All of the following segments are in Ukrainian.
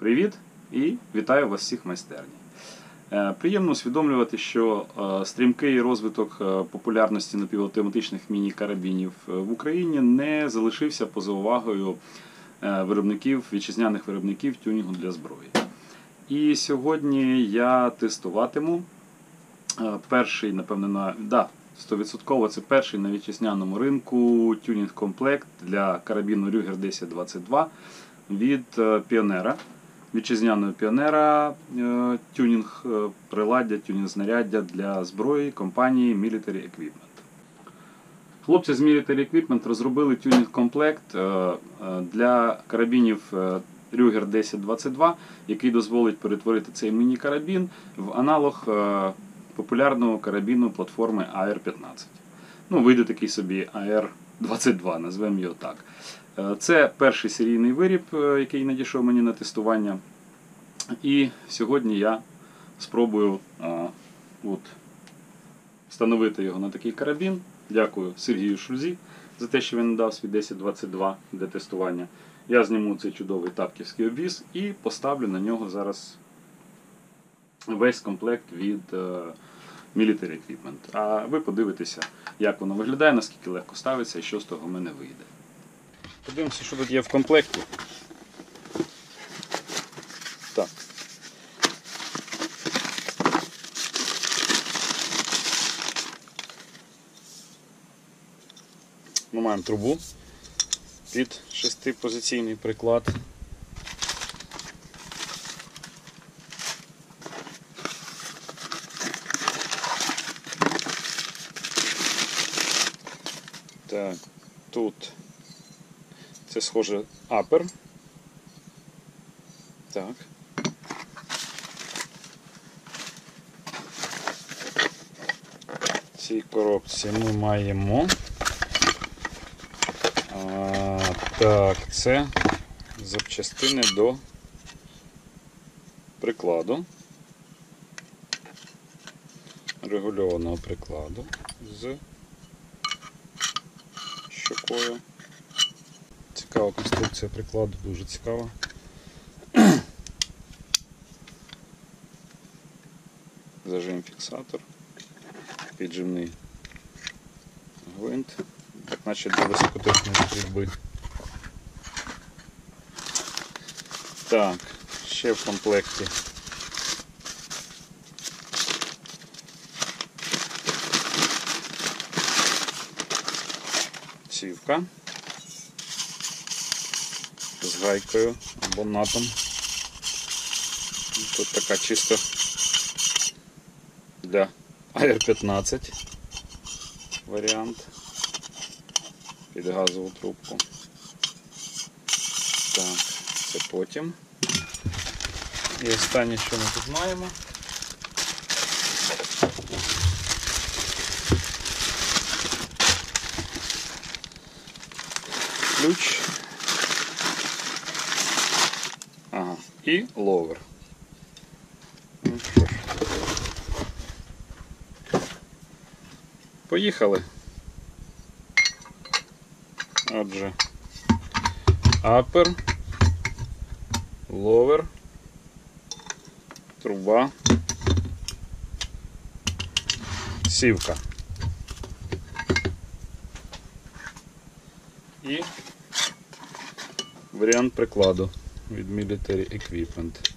Привіт і вітаю вас всіх майстерні. Е, Приємно усвідомлювати, що е, стрімкий розвиток е, популярності напівавтоматичних міні-карабінів в Україні не залишився поза увагою виробників, вітчизняних виробників тюнінгу для зброї. І сьогодні я тестуватиму перший, напевно, на да, 100% це перший на вітчизняному ринку тюнінг-комплект для карабіну Ruger 1022 від Піонера. Вітчизняного піонера е, тюнінг е, приладдя, тюнінг знаряддя для зброї компанії Military Equipment. Хлопці з Military Equipment розробили тюнінг-комплект е, для карабінів Ruger 1022, який дозволить перетворити цей міні-карабін в аналог популярного карабіну платформи AR-15. Ну, вийде такий собі AR-22, назвемо його так. Е, Це перший серійний виріб, е, який надійшов мені на тестування. І сьогодні я спробую а, от, встановити його на такий карабін. Дякую Сергію Шульзі за те, що він надав свій 1022 для тестування. Я зніму цей чудовий тапківський обвіз і поставлю на нього зараз весь комплект від е, Military Equipment. А ви подивитеся, як воно виглядає, наскільки легко ставиться і що з того в мене вийде. Подивимося, що тут є в комплекті. Так. Ми маємо трубу під шестипозиційний приклад. Так, тут це схоже апер. Так. В цій коробці ми маємо. А, так, це запчастини до прикладу. Регульованого прикладу з щокою. Цікава конструкція прикладу, дуже цікава. Зажим фіксатор, піджимний гвинт, так наче для високоточної стрільби. Так, ще в комплекті. Цівка з гайкою або натом. Тут така чисто для AR-15 варіант під газову трубку. Так, це потім. І останнє, що ми тут маємо. Ключ. і ловер. Ну що. Поїхали. Отже, апер, ловер, труба, сівка. І варіант прикладу від Military Equipment.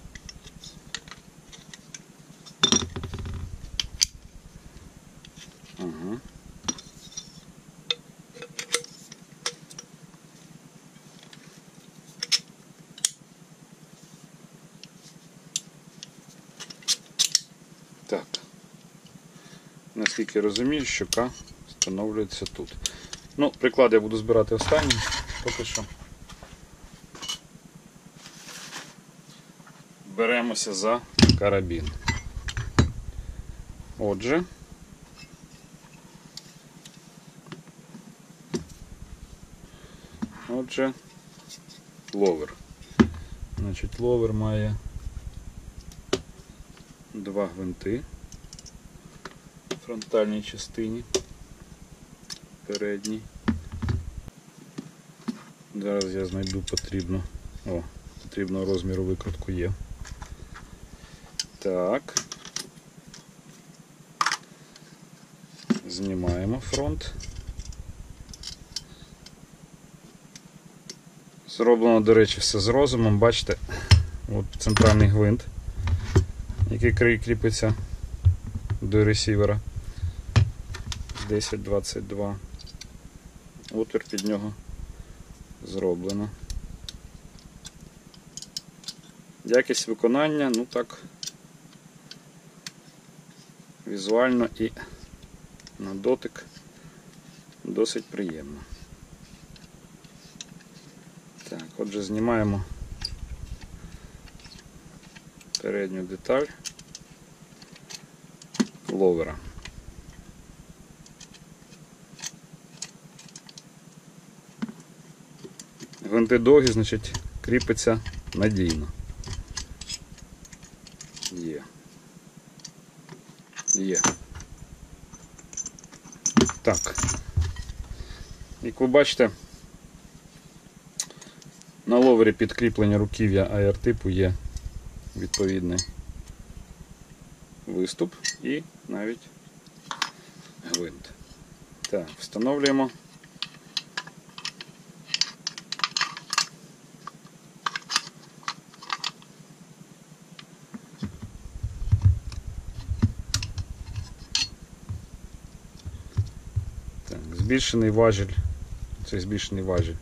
Ага. Так. Наскільки розумію, щока встановлюється тут. Ну, приклад я буду збирати останнім, поки що. Беремося за карабін. Отже. Отже, ловер. Значить, ловер має два гвинти в фронтальній частині, передній. Зараз я знайду потрібно. О, потрібного розміру викрутку є. Так. Знімаємо фронт. Зроблено, до речі, все з розумом. Бачите, от центральний гвинт, який кріпиться до ресівера 1022. Отвір під нього зроблено. Якість виконання, ну так, візуально і на дотик досить приємно. Так, отже, знімаємо передню деталь ловера. Гвинти довгі, значить, кріпиться надійно. Є. Є. Так. Як ви бачите, на ловері підкріплення руків'я AR типу є відповідний виступ і навіть гвинт. Так, встановлюємо. Так, збільшений важіль. Це збільшений важіль.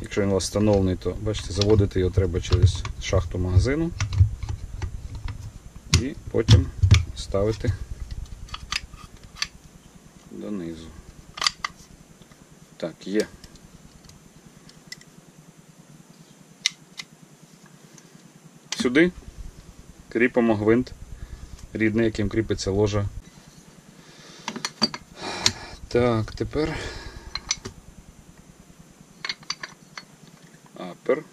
Якщо він у вас встановлений, то бачите, заводити його треба через шахту магазину і потім ставити донизу. Так, є. Сюди кріпимо гвинт рідний, яким кріпиться ложа. Так, тепер апер.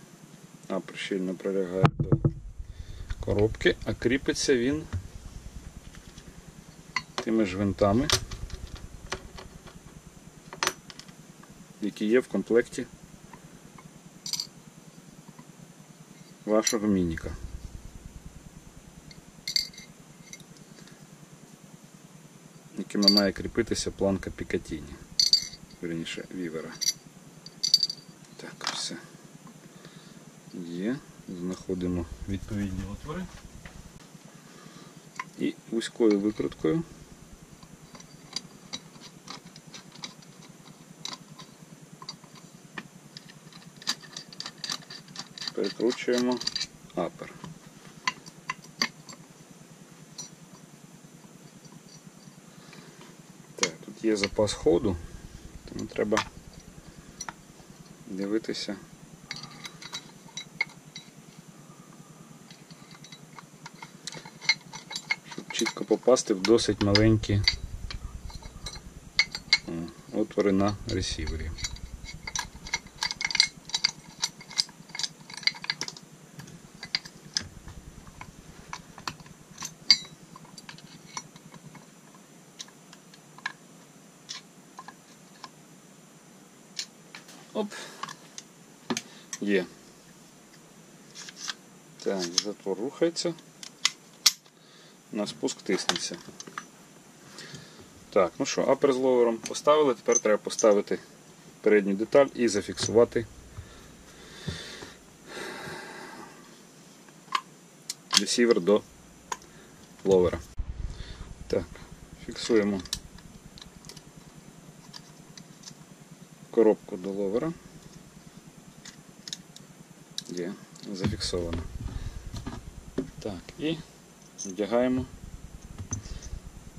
Апер щільно прилягає до коробки, а кріпиться він тими ж гвинтами, які є в комплекті вашого мініка. Якими має кріпитися планка Пікатіні. Верніше вівера. Так, все. Є. Знаходимо відповідні отвори. І вузькою викруткою перекручуємо апер. Так, тут є запас ходу, тому треба дивитися. Щоб чітко попасти в досить маленькі отвори на ресівері. Оп. Є. Так, затвор рухається. На спуск тиснеться. Так, ну що, апер з ловером поставили, тепер треба поставити передню деталь і зафіксувати ресівер до ловера. Так, фіксуємо коробку до ловера. Є, зафіксовано. Так, і вдягаємо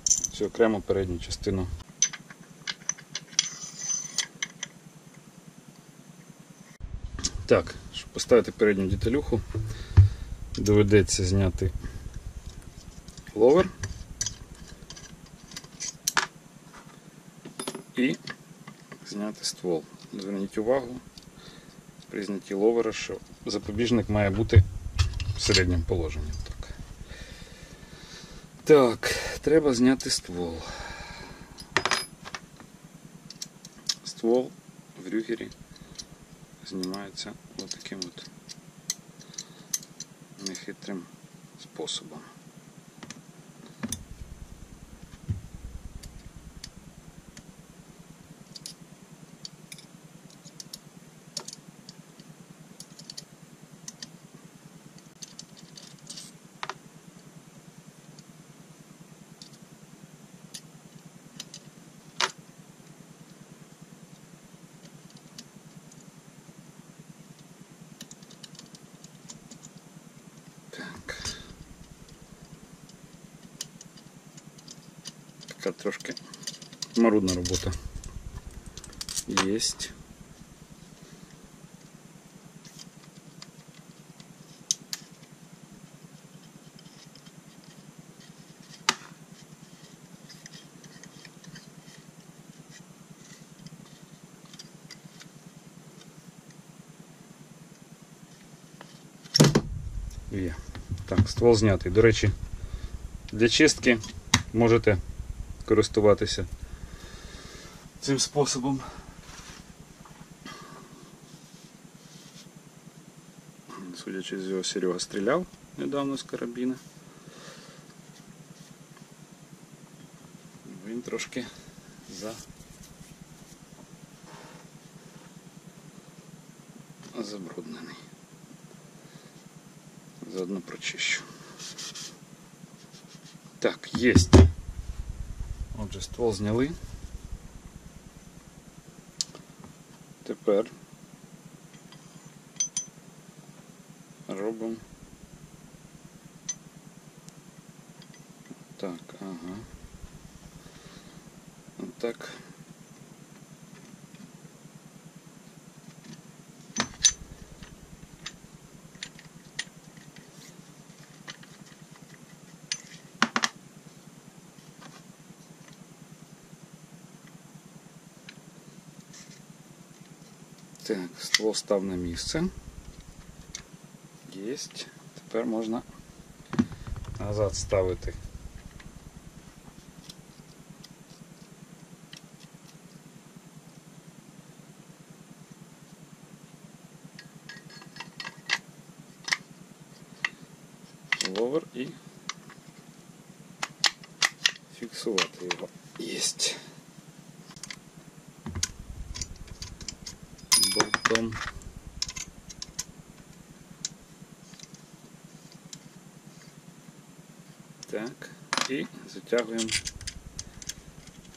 цю окрему передню частину. Так, щоб поставити передню деталюху, доведеться зняти ловер і зняти ствол. Зверніть увагу при знятті ловера, що запобіжник має бути в середньому положенні. Так, так треба зняти ствол. Ствол в рюгері знімається отаким от нехитрим способом. Така трошки марудна робота. Єсть. Є. Так, ствол знятий. До речі, для чистки можете користуватися цим способом. Судячи з його, Серега стріляв недавно з карабіна. Він трошки за... забруднений. Заодно прочищу. Так, єсть. Отже, ствол зняли. Тепер робимо. Так, ага. Отак. Так, ствол став на місце. Єсть. Тепер можна назад ставити. Ловер і фіксувати його. Єсть. Болтом. Так, і затягуємо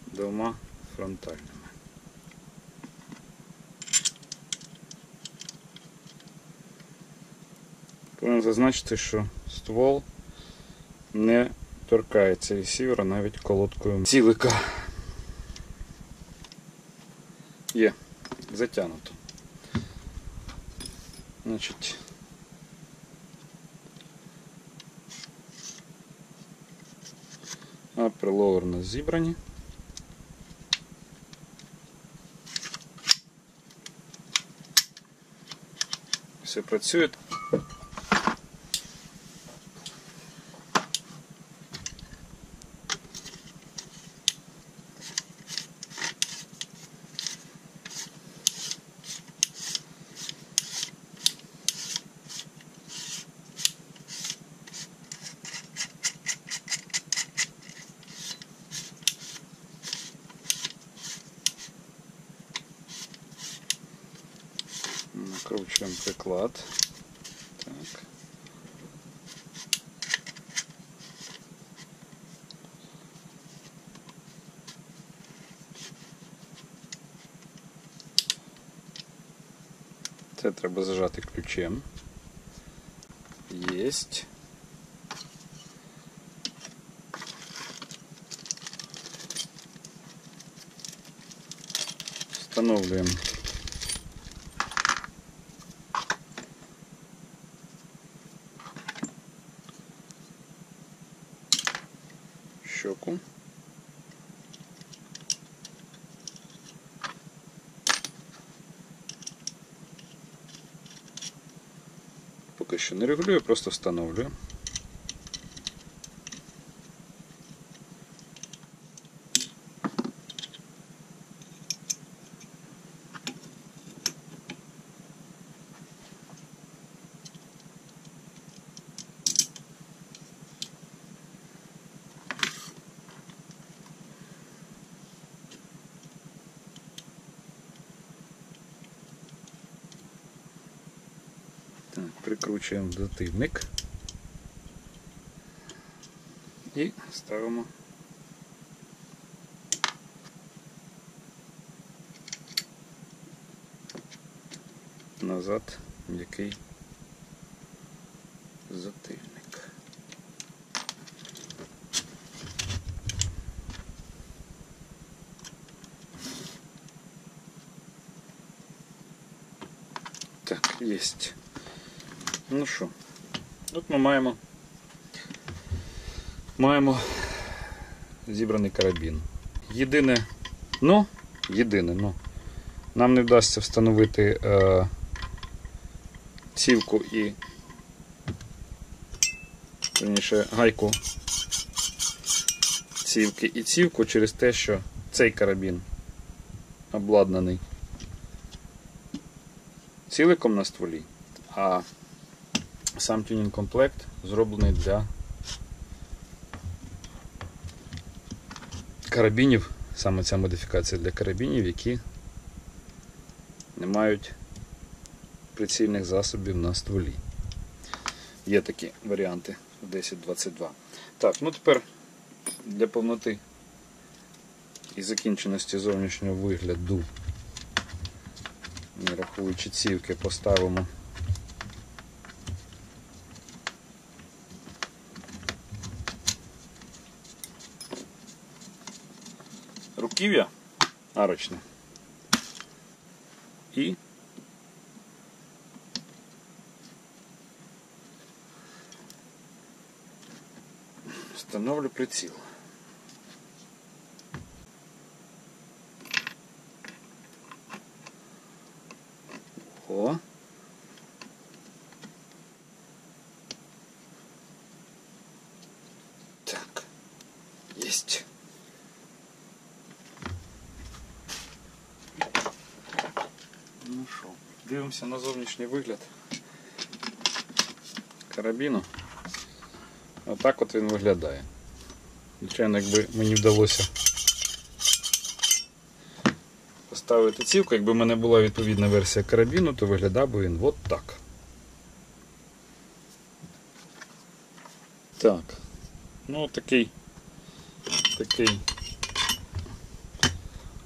двома фронтальними. Повинен зазначити, що ствол не торкається ресівера навіть колодкою цілика. Є, затягнуто. Значить, аперловер у нас зібрані. Все працює. Приклад. Так. Це треба ключем. Єсть. Встановлюємо Що не регулюю, просто встановлюю. Прикручуємо дативник і ставимо назад м'який затильник. Так, єсть. Ну що, от ми маємо маємо зібраний карабін. Єдине, ну, єдине, ну, нам не вдасться встановити е, цівку і верніше, гайку цівки і цівку через те, що цей карабін обладнаний ціликом на стволі, а сам тюнінг комплект зроблений для карабінів, саме ця модифікація для карабінів, які не мають прицільних засобів на стволі. Є такі варіанти в 1022. Так, ну тепер для повноти і закінченості зовнішнього вигляду, не рахуючи цівки, поставимо руків'я арочне і встановлю приціл. О. Так, есть. Ну що, дивимося на зовнішній вигляд карабіну. Отак от він виглядає. Звичайно, якби мені вдалося поставити цівку, якби в мене була відповідна версія карабіну, то виглядав би він от так. Так. Ну такий такий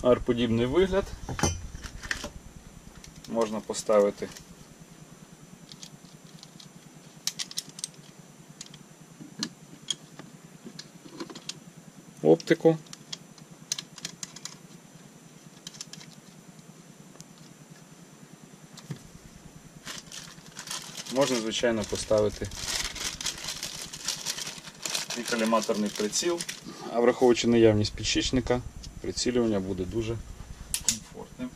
арподібний вигляд. Можна поставити оптику. Можна, звичайно, поставити і коліматорний приціл, а враховуючи наявність підшічника, прицілювання буде дуже комфортним.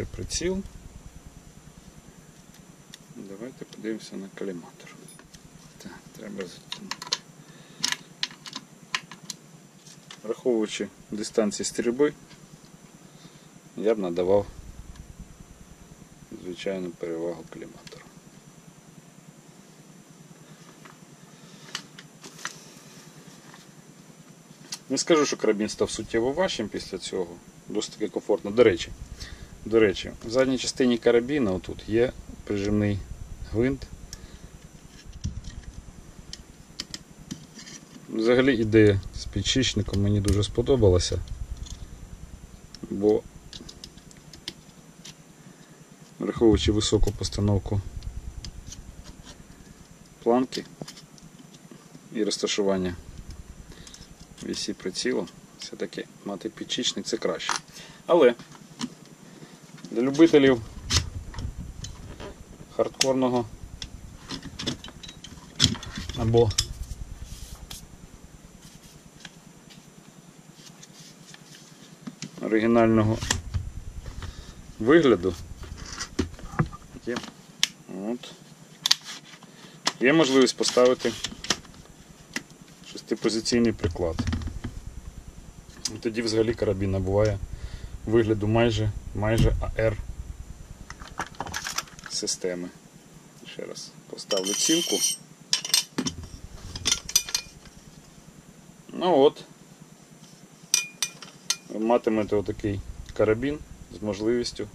Це приціл. Давайте подивимося на коліматор. Так, треба затягнути. Враховуючи дистанції стрільби, я б надавав звичайну перевагу коліматору. Не скажу, що карабін став суттєво важчим після цього, досить таки комфортно. До речі, до речі, в задній частині карабіна отут є прижимний гвинт. Взагалі ідея з підшічником мені дуже сподобалася, бо враховуючи високу постановку планки і розташування вісі прицілу, все-таки мати підшічник це краще. Але для любителів хардкорного або оригінального вигляду. Є, от, є можливість поставити шестипозиційний приклад. І тоді взагалі карабін набуває вигляду майже майже АР системи. Ще раз поставлю цівку. Ну от, ви матимете отакий карабін з можливістю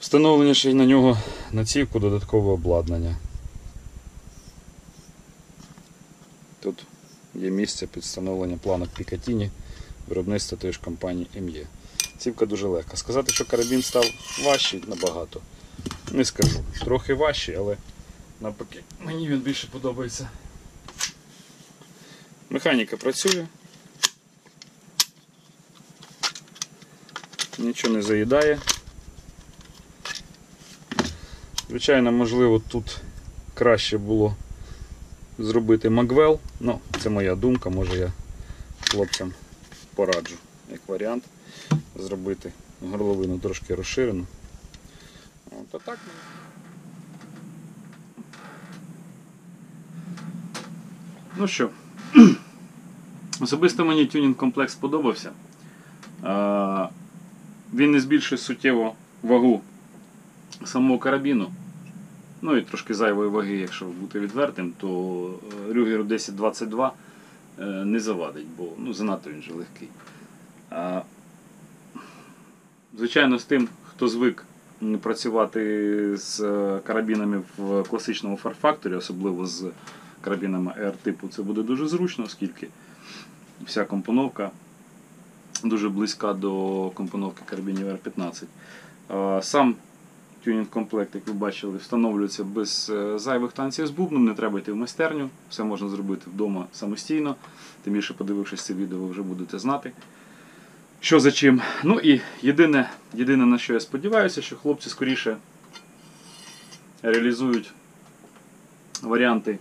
встановлення ще й на нього націвку додаткового обладнання. Тут є місце під встановлення планок Пікатіні виробництва тої ж компанії МЄ. Цівка дуже легка. Сказати, що карабін став важчий набагато. Не скажу. Трохи важчий, але навпаки, мені він більше подобається. Механіка працює. Нічого не заїдає. Звичайно, можливо, тут краще було зробити Магвел. Ну, це моя думка, може я хлопцям пораджу як варіант зробити горловину трошки розширену. От, а так. Ну що, особисто мені тюнінг комплекс сподобався. А, Він не збільшує суттєво вагу самого карабіну. Ну і трошки зайвої ваги, якщо бути відвертим, то Рюгеру 1022 е, не завадить, бо ну, занадто він же легкий. А, Звичайно, з тим, хто звик працювати з е, карабінами в класичному фарфакторі, особливо з карабінами R типу, це буде дуже зручно, оскільки вся компоновка дуже близька до компоновки карабінів R15. А, Сам тюнінг-комплект, як ви бачили, встановлюється без е, зайвих танців з бубном, не треба йти в майстерню, все можна зробити вдома самостійно. Тим більше, подивившись це відео, ви вже будете знати, що за чим. Ну і єдине, єдине на що я сподіваюся, що хлопці скоріше реалізують варіанти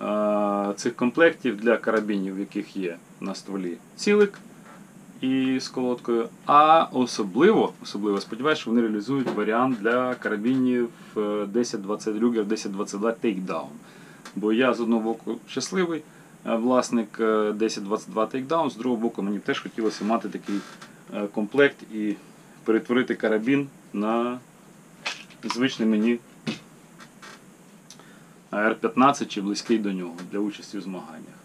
е, цих комплектів для карабінів, в яких є на стволі цілик і з колодкою. А особливо, особливо сподіваюся, що вони реалізують варіант для карабінів е, 1020 Luger 1022 Takedown. Бо я з одного боку щасливий е, власник е, 1022 Takedown, з другого боку, мені теж хотілося мати такий е, комплект і перетворити карабін на звичний мені R15 чи близький до нього для участі в змаганнях.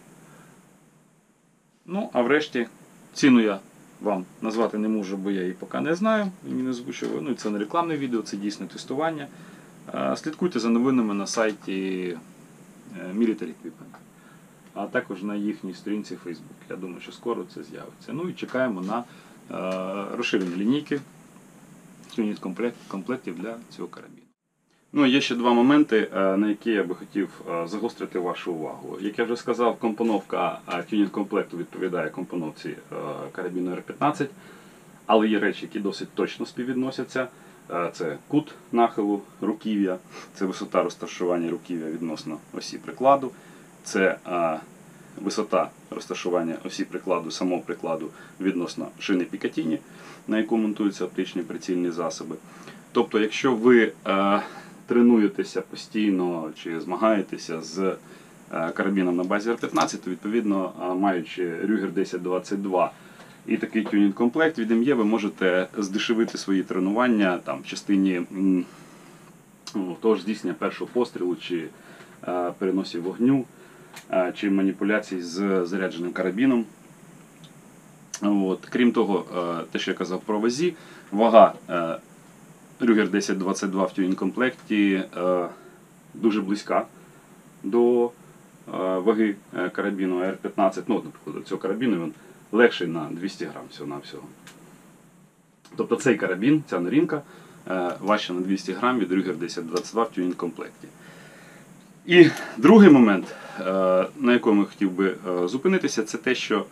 Ну, а врешті ціну я вам назвати не можу, бо я її поки не знаю. Мені не озвучували. Ну, це не рекламне відео, це дійсне тестування. Е, Слідкуйте за новинами на сайті е, Military Equipment, а також на їхній сторінці Facebook. Я думаю, що скоро це з'явиться. Ну і чекаємо на е, розширені лінійки юніт комплектів для цього карабіну. Ну, є ще два моменти, е, на які я би хотів е, загострити вашу увагу. Як я вже сказав, компоновка е, тюнінг комплекту відповідає компоновці е, карабіну R15, але є речі, які досить точно співвідносяться. Е, Це кут нахилу руків'я, це висота розташування руків'я відносно осі прикладу, це е, висота розташування осі прикладу, самого прикладу відносно шини Пікатіні, на яку монтуються оптичні прицільні засоби. Тобто, якщо ви е, тренуєтеся постійно чи змагаєтеся з е, карабіном на базі R15, то відповідно, е, маючи Ruger 1022 і такий тюнінг-комплект від МЄ, ви можете здешевити свої тренування там, в частині ну, того ж здійснення першого пострілу чи е, переносів вогню, чи маніпуляцій з зарядженим карабіном. От. Крім того, те, що я казав про вазі, вага Ruger 1022 в тюнінг комплекті е, дуже близька до ваги карабіну R15. Ну, наприклад, цього карабіну він легший на 200 грам всього-навсього. Тобто цей карабін, ця нарінка е, важча на 200 грам від Ruger 1022 в тюнінг комплекті. І другий момент, е, на якому я хотів би е, зупинитися, це те, що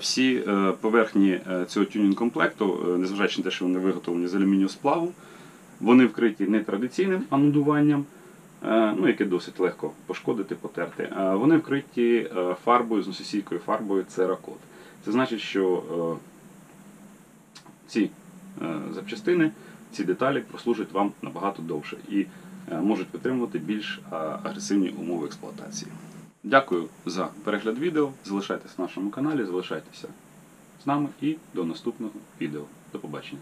всі е, поверхні е, цього тюнінг-комплекту, е, незважаючи на те, що вони виготовлені з алюмінію сплаву, вони вкриті не традиційним анодуванням, е, ну, яке досить легко пошкодити, потерти. а Вони вкриті е, фарбою, зносостійкою фарбою Церакот. Це значить, що е, ці е, запчастини, ці деталі прослужать вам набагато довше і е, можуть витримувати більш е, агресивні умови експлуатації. Дякую за перегляд відео. Залишайтесь на нашому каналі, залишайтеся з нами і до наступного відео. До побачення.